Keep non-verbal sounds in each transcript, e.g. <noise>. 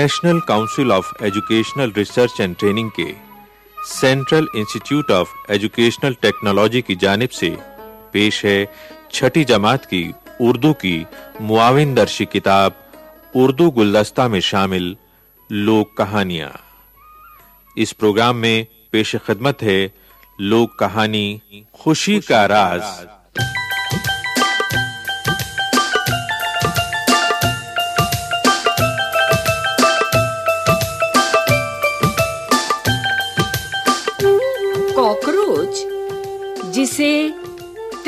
National council of educational research and training के central institute of educational technology की जानिब से पेश है छठी जमात की उर्दू की मुआविन दर्शी किताब उर्दू गुलदस्ता में शामिल लोक कहानियाँ। इस प्रोग्राम में पेश खिदमत है लोक कहानी खुशी का राज।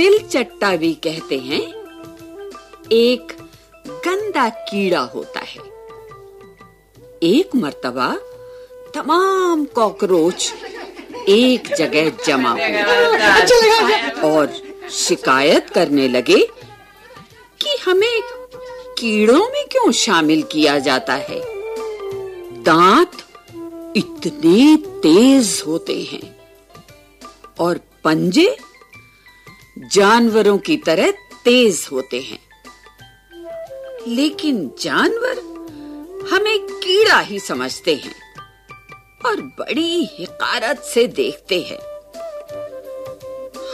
तिल चट्टा भी कहते हैं, एक गंदा कीड़ा होता है। एक मर्तबा तमाम कॉकरोच एक जगह जमा हुए। और शिकायत करने लगे कि हमें कीड़ों में क्यों शामिल किया जाता है? दांत इतने तेज होते हैं और पंजे जानवरों की तरह तेज होते हैं। लेकिन जानवर हमें कीड़ा ही समझते हैं और बड़ी हिकारत से देखते हैं।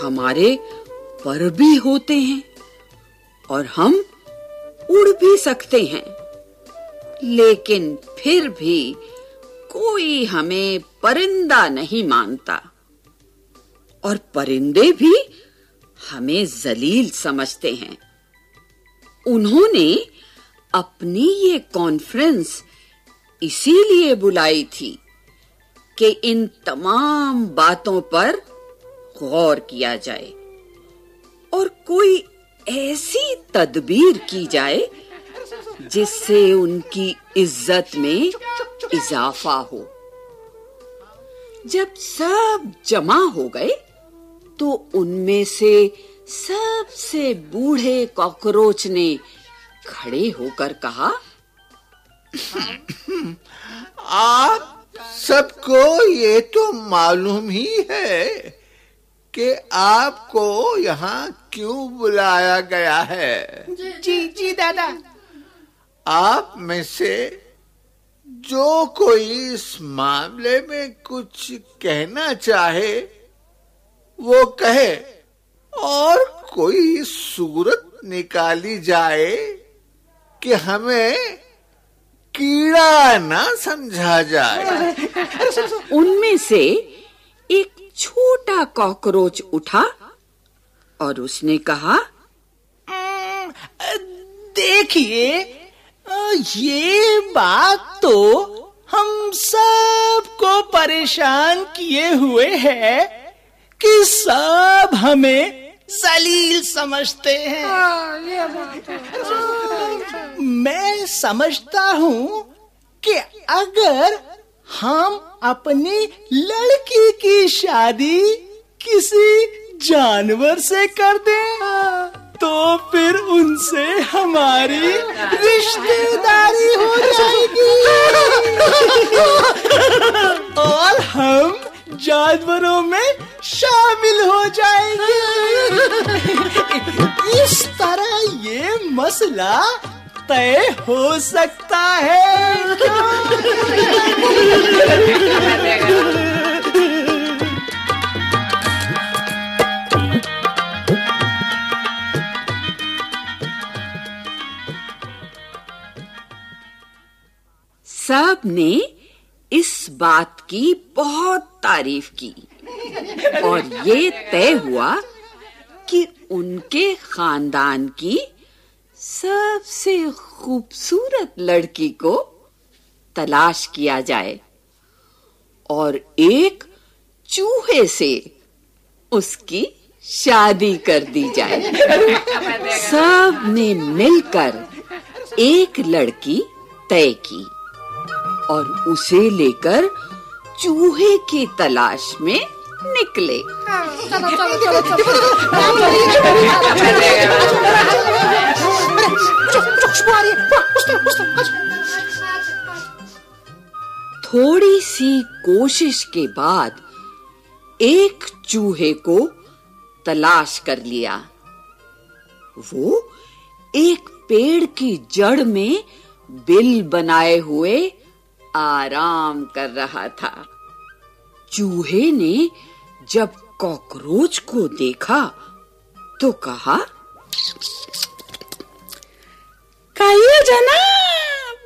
हमारे पर भी होते हैं और हम उड़ भी सकते हैं। लेकिन फिर भी कोई हमें परिंदा नहीं मानता और परिंदे भी हमें जलील समझते हैं। उन्होंने अपनी ये कॉन्फ्रेंस इसीलिए बुलाई थी कि इन तमाम बातों पर गौर किया जाए और कोई ऐसी तदबीर की जाए जिससे उनकी इज़्ज़त में इजाफा हो। जब सब जमा हो गए तो उनमें से सबसे बूढ़े कॉकरोच ने खड़े होकर कहा <laughs> आप सबको ये तो मालूम ही है कि आपको यहाँ क्यों बुलाया गया है। जी जी दादा। आप में से जो कोई इस मामले में कुछ कहना चाहे वो कहे और कोई सूरत निकाली जाए कि हमें कीड़ा ना समझा जाए? उनमें से एक छोटा कॉकरोच उठा और उसने कहा देखिए ये बात तो हम सबको परेशान किए हुए है। कि सब हमें जलील समझते हैं। मैं समझता हूँ कि अगर हम अपनी लड़की की शादी किसी जानवर से कर दें तो फिर उनसे हमारी रिश्तेदारी हो जाएगी। <laughs> और हम जानवरों में शामिल हो जाएँगे। <laughs> इस तरह ये मसला तय हो सकता है। सबने इस बात की बहुत तारीफ़ की। और ये तय हुआ कि उनके खानदान की सबसे खूबसूरत लड़की को तलाश किया जाए और एक चूहे से उसकी शादी कर दी जाए। सबने मिलकर एक लड़की तय की। और उसे लेकर चूहे की तलाश में निकले। थोड़ी सी कोशिश के बाद एक चूहे को तलाश कर लिया। वो एक पेड़ की जड़ में बिल बनाए हुए आराम कर रहा था। चूहे ने जब कॉकरोच को देखा तो कहा कहिए जनाब,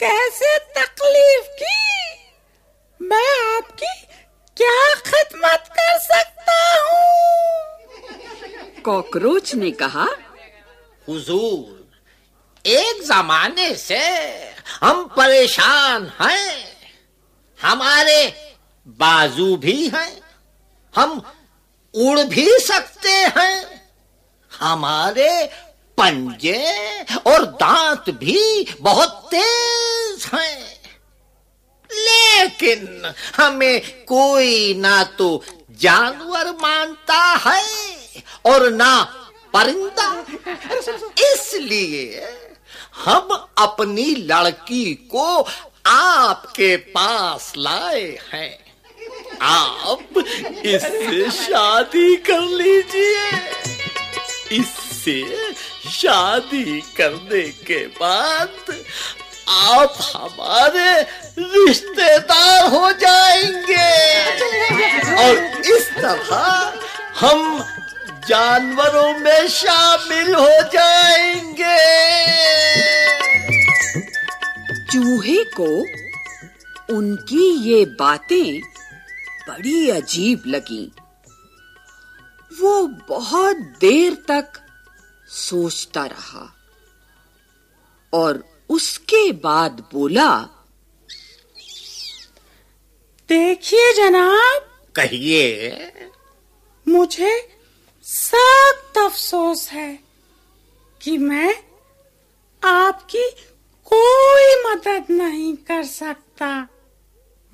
कैसे तकलीफ़ की? मैं आपकी क्या खिदमत कर सकता हूँ? कॉकरोच ने कहा, हुजूर, एक जमाने से हम परेशान हैं। हमारे बाजू भी हैं। हम उड़ भी सकते हैं। हमारे पंजे और दांत भी बहुत तेज हैं। लेकिन हमें कोई ना तो जानवर मानता है और ना परिंदा। इसलिए हम अपनी लड़की को आपके पास लाए हैं। आप इससे शादी कर लीजिए। इससे शादी करने के बाद आप हमारे रिश्तेदार हो जाएँगे। और इस तरह हम जानवरों में शामिल हो जाएँगे। चूहे को उनकी ये बातें बड़ी अजीब लगी। वो बहुत देर तक सोचता रहा और उसके बाद बोला देखिए जनाब कहिए। मुझे सख्त अफसोस है कि मैं आपकी कोई मदद नहीं कर सकता।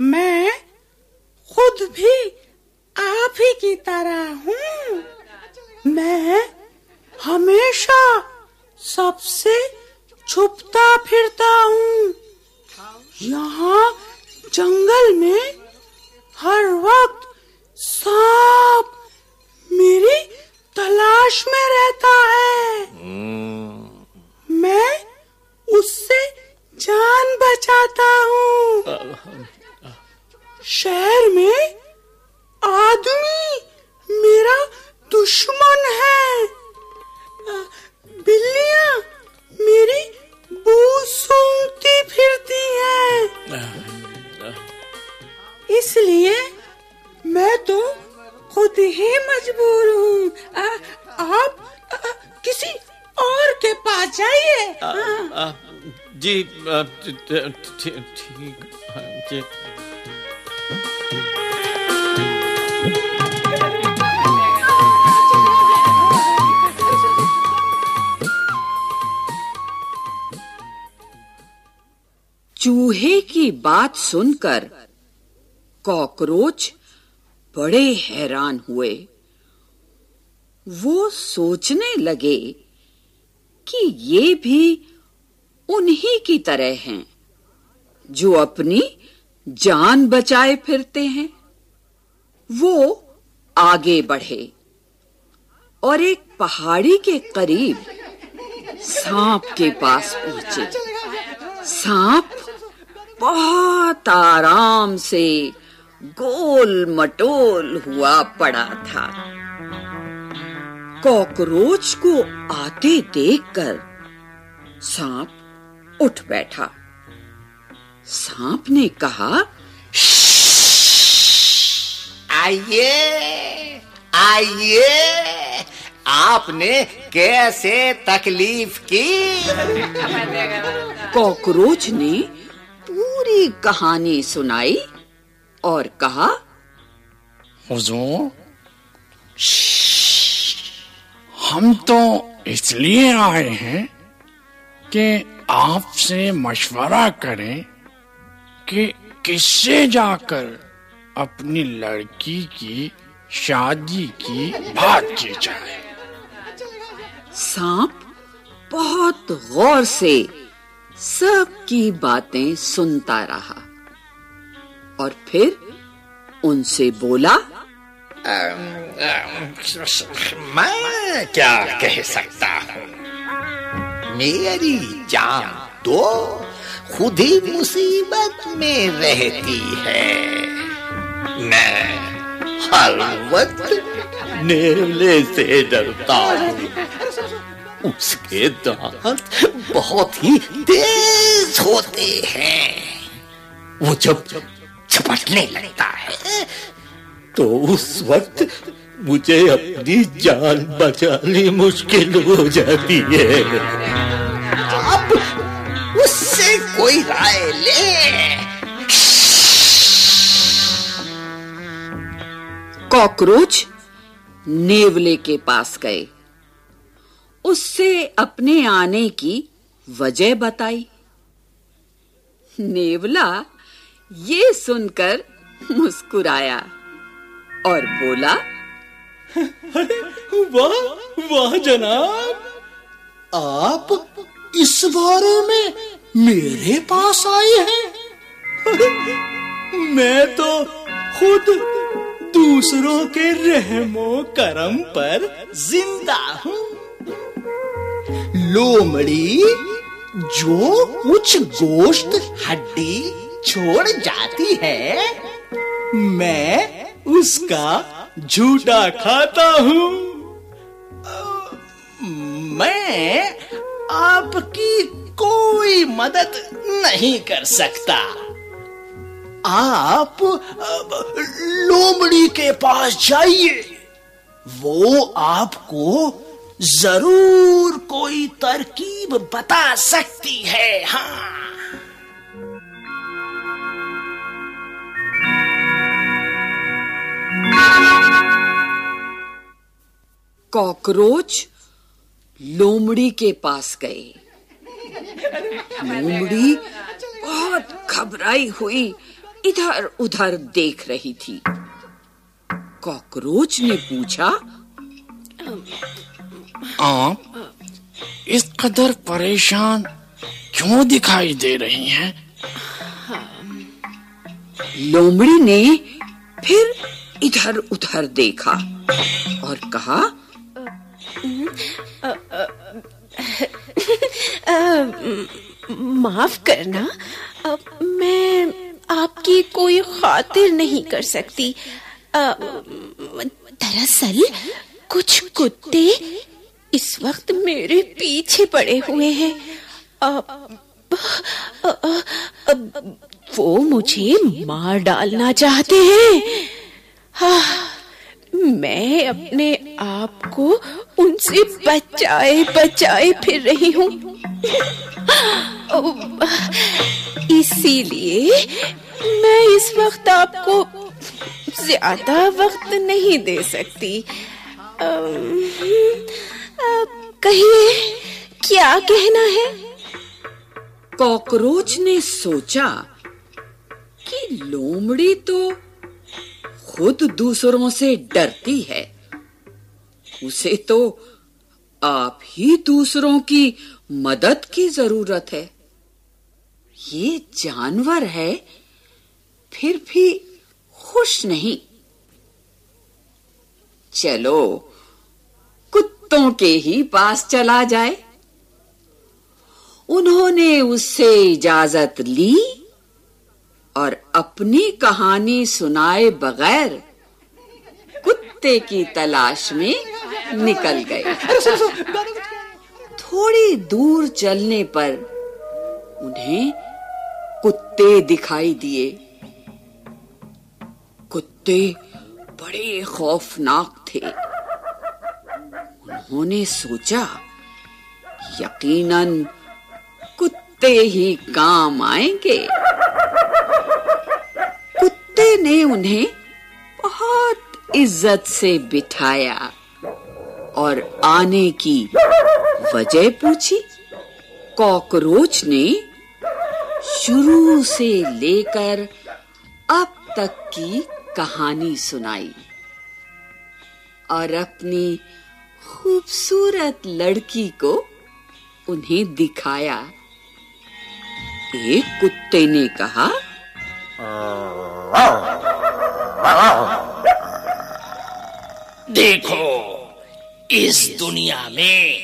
मैं खुद भी आप ही की तरह हूँ। मैं हमेशा सबसे छुपता फिरता हूँ। यहाँ जंगल में हर वक्त सांप मेरी तलाश में रहता है। मैं उससे जान बचाता हूँ। शहर में आदमी मेरा दुश्मन है। बिल्लियाँ मेरी बू सूंघती फिरती हैं। इसलिए मैं तो खुद ही मजबूर हूँ। आप अ, किसी और के पास जाइए। हाँ। जी ठीक जी। चूहे की बात सुनकर कॉकरोच बड़े हैरान हुए। वो सोचने लगे कि ये भी उन्हीं की तरह हैं, जो अपनी जान बचाए फिरते हैं। वो आगे बढ़े और एक पहाड़ी के करीब सांप के पास पहुँचे। सांप बहुत आराम से गोल मटोल हुआ पड़ा था। कॉकरोच को आते देखकर सांप उठ बैठा। सांप ने कहा आइए आइए आपने कैसे तकलीफ़ की कॉकरोच ने पूरी कहानी सुनाई और कहा हुजूर हम तो इसलिए आए हैं कि आपसे मशवरा करें कि किससे जाकर अपनी लड़की की शादी की बात की जाए. सांप बहुत गौर से सबकी बातें सुनता रहा। और फिर उनसे बोला मैं क्या कह सकता हूँ? मेरी जान तो खुद ही मुसीबत में रहती है। मैं हर वक्त नेवले से डरता हूँ। उसके दांत बहुत ही तेज होते हैं। वो जब झपटने लगता है। तो उस वक्त मुझे अपनी जान बचानी मुश्किल हो जाती है। आप उससे कोई राय ले। कॉकरोच नेवले के पास गए। उससे अपने आने की वजह बताई। नेवला ये सुनकर मुस्कुराया और बोला वाह वाह जनाब, आप इस बारे में मेरे पास आए हैं। <laughs> मैं तो खुद दूसरों के रहमो करम पर ज़िंदा हूँ। लोमड़ी, जो कुछ गोश्त हड्डी छोड़ जाती है। मैं उसका झूठा खाता हूँ। मैं आपकी कोई मदद नहीं कर सकता। आप लोमड़ी के पास जाइए। वो आपको ज़रूर कोई तरकीब बता सकती है। हाँ। कॉकरोच लोमड़ी के पास गए लोमड़ी बहुत घबराई हुई इधर उधर देख रही थी कॉकरोच ने पूछा आप इस कदर परेशान क्यों दिखाई दे रही हैं? लोमड़ी ने फिर इधर उधर देखा और कहा माफ़ करना अ, मैं आपकी कोई खातिर नहीं कर सकती। दरअसल कुछ कुत्ते इस वक्त मेरे पीछे पड़े हुए हैं। अ, वो मुझे मार डालना चाहते हैं। हाँ, मैं अपने आप को उनसे बचाए बचाए फिर रही हूँ। इसीलिए मैं इस वक्त आपको ज़्यादा वक्त नहीं दे सकती। कहिए, क्या कहना है? कॉकरोच ने सोचा कि लोमड़ी तो खुद दूसरों से डरती है। उसे तो आप ही दूसरों की मदद की ज़रूरत है। ये जानवर है, फिर भी खुश नहीं। चलो, कुत्तों के ही पास चला जाए। उन्होंने उससे इजाज़त ली और अपनी कहानी सुनाए बगैर कुत्ते की तलाश में निकल गए। थोड़ी दूर चलने पर उन्हें कुत्ते दिखाई दिए। कुत्ते बड़े खौफनाक थे। उन्होंने सोचा यकीनन कुत्ते ही काम आएँगे। ने उन्हें बहुत इज़्ज़त से बिठाया और आने की वजह पूछी। कॉकरोच ने शुरू से लेकर अब तक की कहानी सुनाई और अपनी खूबसूरत लड़की को उन्हें दिखाया। एक कुत्ते ने कहा देखो, इस दुनिया में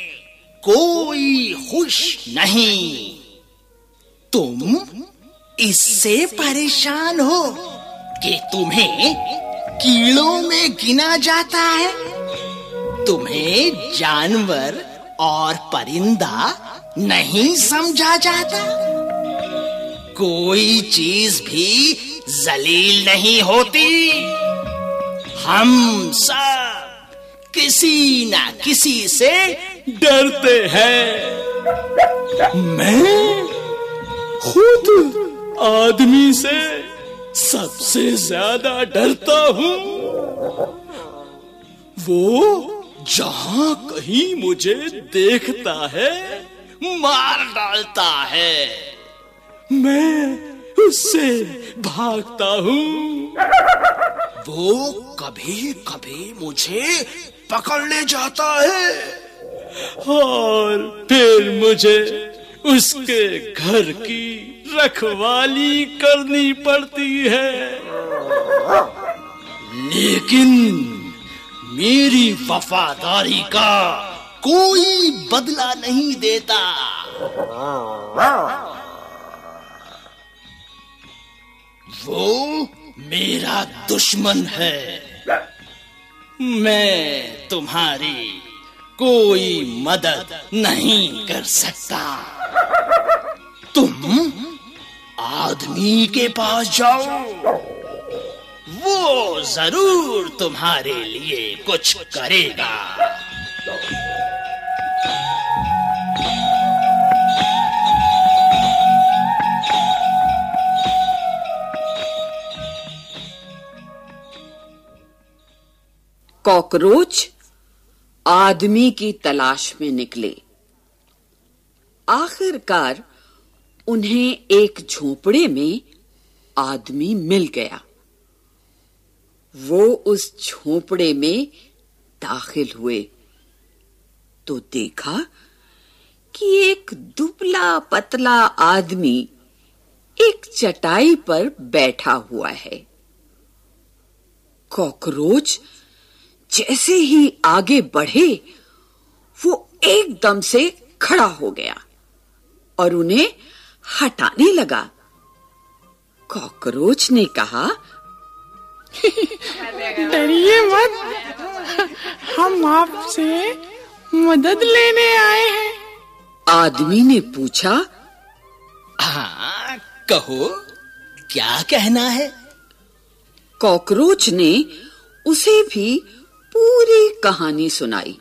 कोई खुश नहीं। तुम इससे परेशान हो कि तुम्हें कीड़ों में गिना जाता है। तुम्हें जानवर और परिंदा नहीं समझा जाता। कोई चीज़ भी जलील नहीं होती। हम सब किसी ना किसी से डरते हैं। मैं खुद आदमी से सबसे ज़्यादा डरता हूँ। वो जहाँ कहीं मुझे देखता है, मार डालता है। मैं उससे भागता हूँ। वो कभी कभी मुझे पकड़ ले जाता है। और फिर मुझे उसके घर की रखवाली करनी पड़ती है। लेकिन मेरी वफादारी का कोई बदला नहीं देता। वो मेरा दुश्मन है। मैं तुम्हारी कोई मदद नहीं कर सकता। तुम आदमी के पास जाओ। वो ज़रूर तुम्हारे लिए कुछ करेगा। कॉकरोच आदमी की तलाश में निकले। आखिरकार उन्हें एक झोपड़े में आदमी मिल गया। वो उस झोपड़े में दाखिल हुए। तो देखा कि एक दुबला पतला आदमी एक चटाई पर बैठा हुआ है। कॉकरोच जैसे ही आगे बढ़े वो एकदम से खड़ा हो गया और उन्हें हटाने लगा। कॉकरोच ने कहा डरिए मत। हम आपसे मदद लेने आए हैं। आदमी ने पूछा हाँ कहो क्या कहना है? कॉकरोच ने उसे भी पूरी कहानी सुनाई।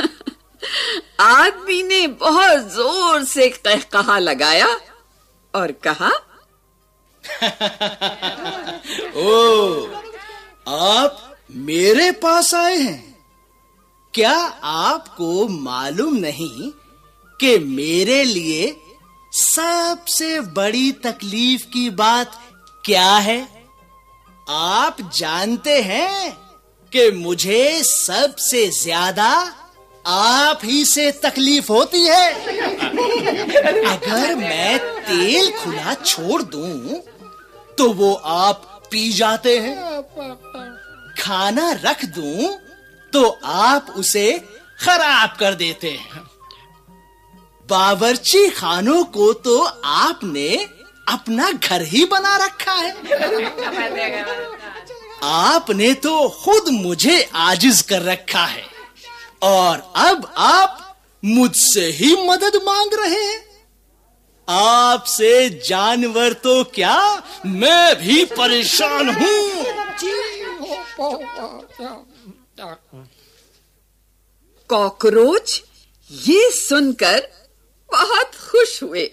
<laughs> आदमी ने बहुत ज़ोर से कहा लगाया और कहा, <laughs> ओ, आप मेरे पास आए हैं। क्या आपको मालूम नहीं कि मेरे लिए सबसे बड़ी तकलीफ़ की बात क्या है? आप जानते हैं कि मुझे सबसे ज़्यादा आप ही से तकलीफ़ होती है। अगर मैं तेल खुला छोड़ दूँ तो वो आप पी जाते हैं। खाना रख दूँ तो आप उसे खराब कर देते हैं। बावर्ची खानों को तो आपने अपना घर ही बना रखा है। <laughs> आपने तो खुद मुझे आजिज कर रखा है। और अब आप मुझसे ही मदद मांग रहे हैं। आपसे जानवर तो क्या? मैं भी परेशान हूँ। कॉकरोच, ये सुनकर बहुत खुश हुए।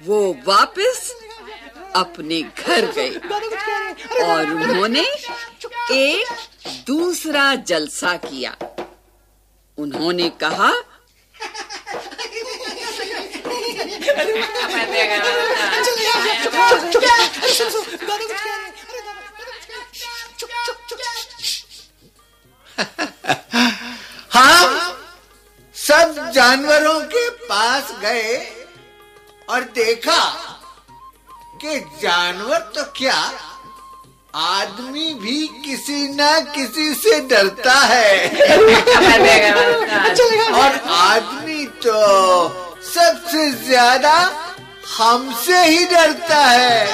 वो वापस अपने घर गए। और उन्होंने एक दूसरा जलसा किया। उन्होंने कहा हम सब जानवरों के पास गए और देखा कि जानवर तो क्या? आदमी भी किसी न किसी से डरता है। और आदमी तो सबसे ज़्यादा हमसे ही डरता है।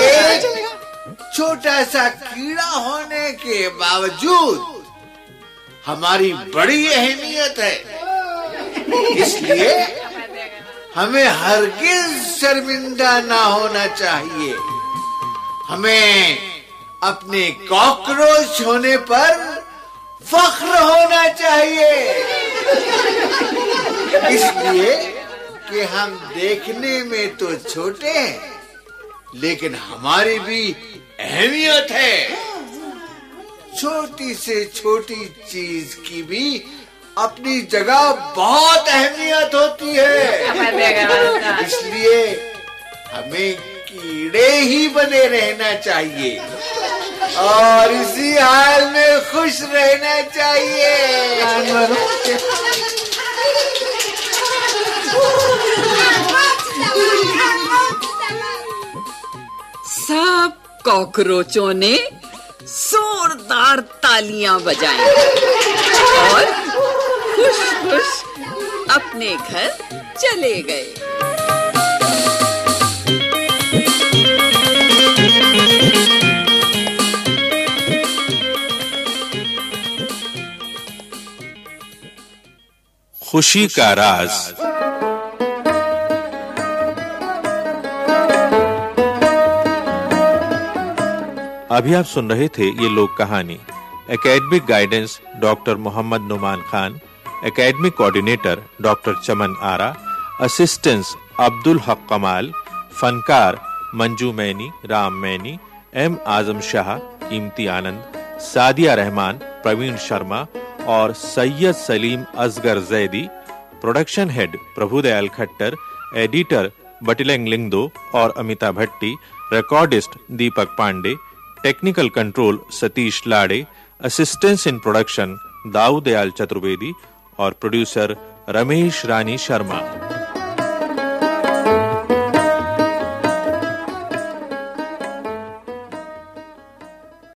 एक छोटा सा कीड़ा होने के बावजूद हमारी बड़ी अहमियत है। इसलिए हमें हरगिज शर्मिंदा ना होना चाहिए। हमें अपने कॉकरोच होने पर फख्र होना चाहिए। इसलिए कि हम देखने में तो छोटे हैं, लेकिन हमारी भी अहमियत है। छोटी से छोटी चीज़ की भी अपनी जगह बहुत अहमियत होती है। इसलिए हमें कीड़े ही बने रहना चाहिए। और इसी हाल में खुश रहना चाहिए। सब कॉकरोचों ने जोरदार तालियाँ बजाई। और खुश खुश अपने घर चले गए। खुशी का राज। अभी आप सुन रहे थे ये लोक कहानी। Academic guidance doctor Mohammad Numan Khan academic coordinator doctor Chaman Ara assistance Abdul Haq Kamal Fankar Manju Maini Ram Maini M Azam Shah Keemti Anand Sadia Rahman Praveen Sharma और Syed Salim Asghar Zaidi production head Prabhudayal Khattar editor Batilang Lyngdoh और Amita Bhatti recordist Deepak Pandey technical control Satish Lade assistance in production Daudayal Chaturvedi और producer Ramesh रानी शर्मा।